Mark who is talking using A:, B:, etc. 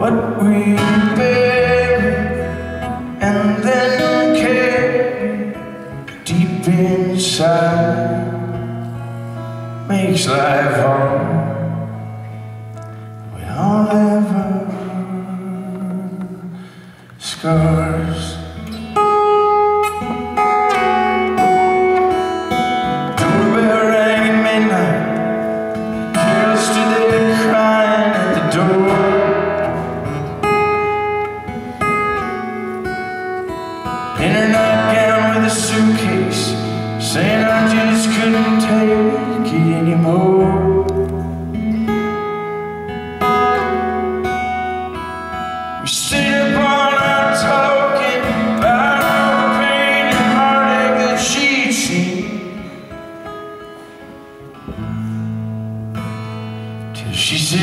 A: what we bear and then care deep inside makes life hard. We all have our scars. Suitcase, saying I just couldn't take it anymore. We talking about pain and heartache that she'd seen. Till she said.